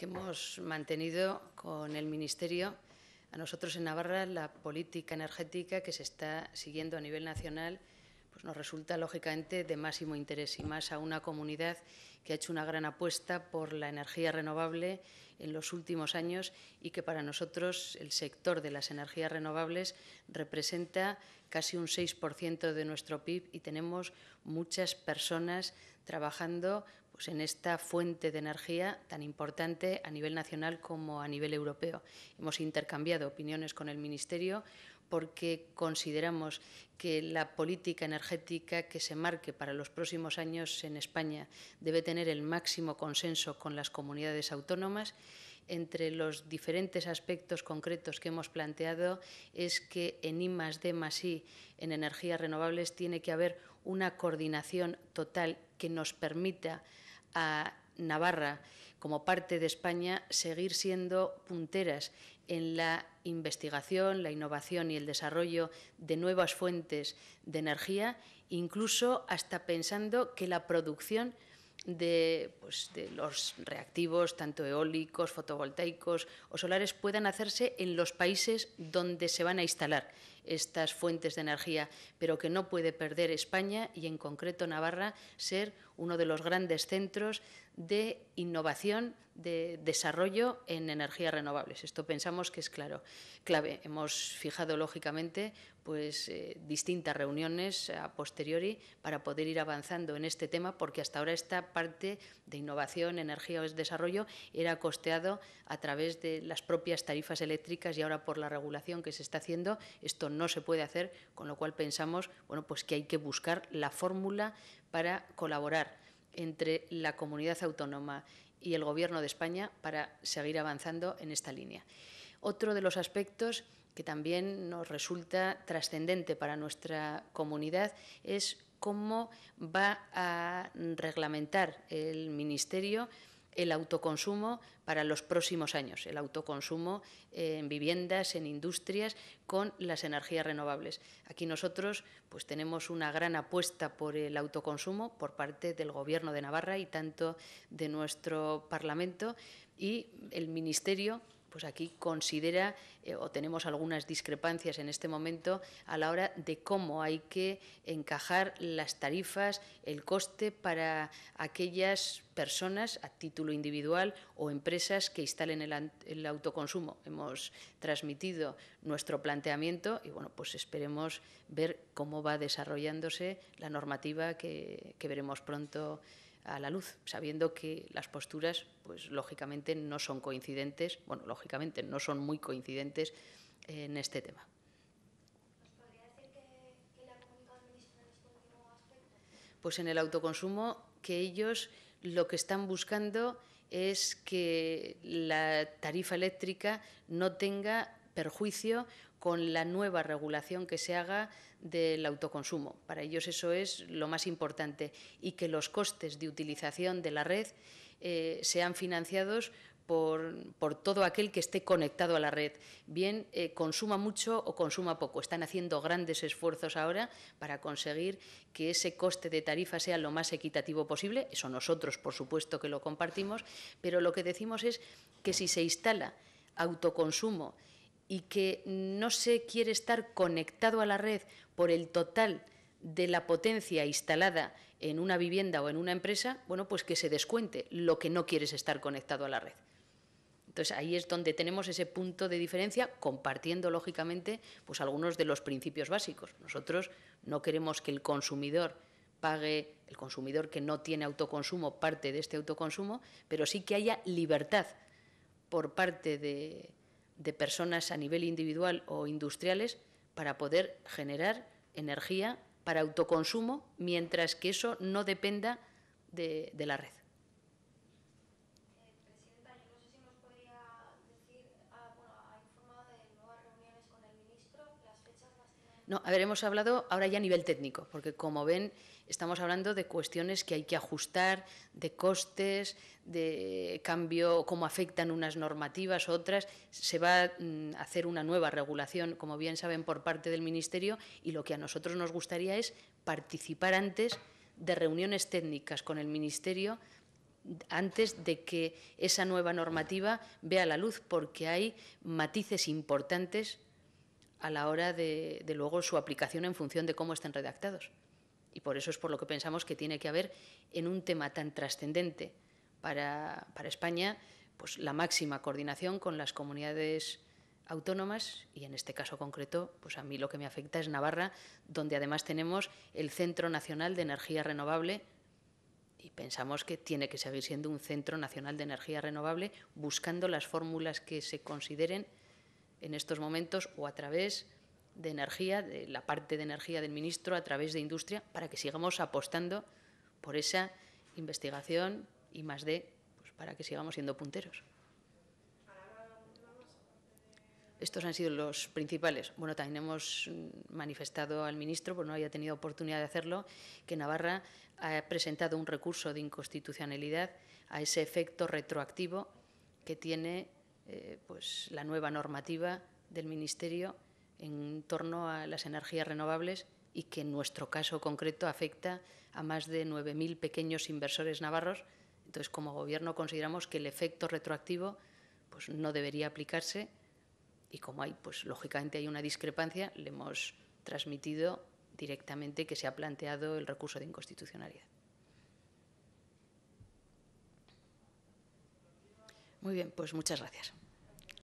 que hemos mantenido con el Ministerio. A nosotros en Navarra la política energética que se está siguiendo a nivel nacional pues nos resulta lógicamente de máximo interés y más a una comunidad que ha hecho una gran apuesta por la energía renovable en los últimos años y que para nosotros el sector de las energías renovables representa casi un 6% de nuestro PIB y tenemos muchas personas trabajando pues, en esta fuente de energía tan importante a nivel nacional como a nivel europeo. Hemos intercambiado opiniones con el Ministerio porque consideramos que la política energética que se marque para los próximos años en España debe tener el máximo consenso con las comunidades autónomas. Entre los diferentes aspectos concretos que hemos planteado es que en I D I, en energías renovables, tiene que haber una coordinación total que nos permita a Navarra, como parte de España, seguir siendo punteras en la investigación, la innovación y el desarrollo de nuevas fuentes de energía, incluso hasta pensando que la producción de, pues, de, los reactivos, tanto eólicos, fotovoltaicos o solares, puedan hacerse en los países donde se van a instalar estas fuentes de energía, pero que no puede perder España y en concreto Navarra ser uno de los grandes centros de innovación, de desarrollo en energías renovables. Esto pensamos que es claro, clave. Hemos fijado lógicamente pues eh, distintas reuniones a posteriori para poder ir avanzando en este tema, porque hasta ahora esta parte de innovación, energía o desarrollo era costeado a través de las propias tarifas eléctricas y ahora por la regulación que se está haciendo esto no se puede hacer, con lo cual pensamos bueno, pues que hay que buscar la fórmula para colaborar entre la comunidad autónoma y el Gobierno de España para seguir avanzando en esta línea. Otro de los aspectos que también nos resulta trascendente para nuestra comunidad es cómo va a reglamentar el Ministerio el autoconsumo para los próximos años, el autoconsumo en viviendas, en industrias, con las energías renovables. Aquí nosotros pues, tenemos una gran apuesta por el autoconsumo por parte del Gobierno de Navarra y tanto de nuestro Parlamento y el Ministerio pues aquí considera eh, o tenemos algunas discrepancias en este momento a la hora de cómo hay que encajar las tarifas, el coste para aquellas personas a título individual o empresas que instalen el, autoconsumo. Hemos transmitido nuestro planteamiento y bueno, pues esperemos ver cómo va desarrollándose la normativa que, que veremos pronto a la luz, sabiendo que las posturas, pues lógicamente no son coincidentes, bueno, lógicamente no son muy coincidentes en este tema. Pues en el autoconsumo, que ellos lo que están buscando es que la tarifa eléctrica no tenga perjuicio con la nueva regulación que se haga del autoconsumo. Para ellos eso es lo más importante y que los costes de utilización de la red eh, sean financiados por, todo aquel que esté conectado a la red, bien eh, consuma mucho o consuma poco. Están haciendo grandes esfuerzos ahora para conseguir que ese coste de tarifa sea lo más equitativo posible. Eso nosotros, por supuesto, que lo compartimos, pero lo que decimos es que si se instala autoconsumo y que no se quiere estar conectado a la red por el total de la potencia instalada en una vivienda o en una empresa, bueno, pues que se descuente lo que no quieres estar conectado a la red. Entonces ahí es donde tenemos ese punto de diferencia, compartiendo lógicamente pues algunos de los principios básicos. Nosotros no queremos que el consumidor pague, el consumidor que no tiene autoconsumo, parte de este autoconsumo, pero sí que haya libertad por parte de, de personas a nivel individual o industriales para poder generar energía para autoconsumo, mientras que eso no dependa de, la red. No, a hemos hablado ahora ya a nivel técnico, porque como ven, estamos hablando de cuestiones que hay que ajustar, de costes, de cambio, cómo afectan unas normativas, otras. Se va mm, a hacer una nueva regulación, como bien saben, por parte del Ministerio, y lo que a nosotros nos gustaría es participar antes de reuniones técnicas con el Ministerio antes de que esa nueva normativa vea la luz, porque hay matices importantes a la hora de, luego su aplicación en función de cómo estén redactados. Y por eso es por lo que pensamos que tiene que haber en un tema tan trascendente para, para España, pues la máxima coordinación con las comunidades autónomas y en este caso concreto, pues a mí lo que me afecta es Navarra, donde además tenemos el Centro Nacional de Energía Renovable y pensamos que tiene que seguir siendo un Centro Nacional de Energía Renovable buscando las fórmulas que se consideren en estos momentos o a través de energía, de la parte de energía del ministro, a través de industria, para que sigamos apostando por esa investigación y más de, pues para que sigamos siendo punteros. Estos han sido los principales. Bueno, también hemos manifestado al ministro, porque no había tenido oportunidad de hacerlo, que Navarra ha presentado un recurso de inconstitucionalidad a ese efecto retroactivo que tiene eh, pues, la nueva normativa del Ministerio en torno a las energías renovables y que en nuestro caso concreto afecta a más de 9.000 pequeños inversores navarros. Entonces, como Gobierno consideramos que el efecto retroactivo pues, no debería aplicarse y como hay, pues lógicamente hay una discrepancia, le hemos transmitido directamente que se ha planteado el recurso de inconstitucionalidad. Muy bien, pues muchas gracias.